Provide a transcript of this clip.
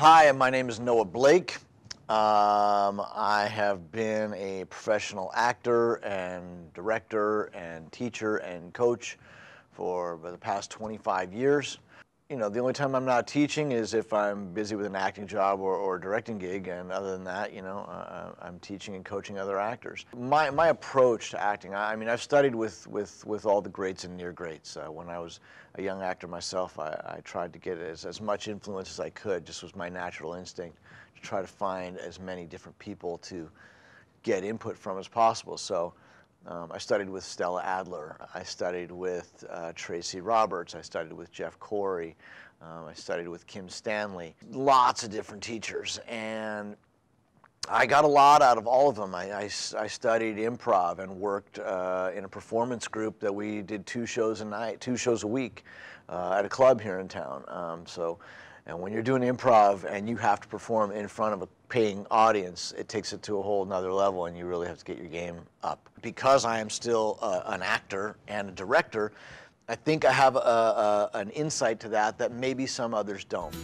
Hi, my name is Noah Blake. Um, I have been a professional actor and director and teacher and coach for the past 25 years. You know, the only time I'm not teaching is if I'm busy with an acting job or, or directing gig, and other than that, you know, uh, I'm teaching and coaching other actors. My, my approach to acting, I, I mean, I've studied with, with, with all the greats and near greats. Uh, when I was a young actor myself, I, I tried to get as, as much influence as I could, just was my natural instinct to try to find as many different people to get input from as possible. So um, I studied with Stella Adler. I studied with uh, Tracy Roberts. I studied with Jeff Corey. Um, I studied with Kim Stanley. Lots of different teachers. And I got a lot out of all of them. I, I, I studied improv and worked uh, in a performance group that we did two shows a night, two shows a week uh, at a club here in town. Um, so and when you're doing improv and you have to perform in front of a paying audience, it takes it to a whole nother level and you really have to get your game up. Because I am still uh, an actor and a director, I think I have a, a, an insight to that that maybe some others don't.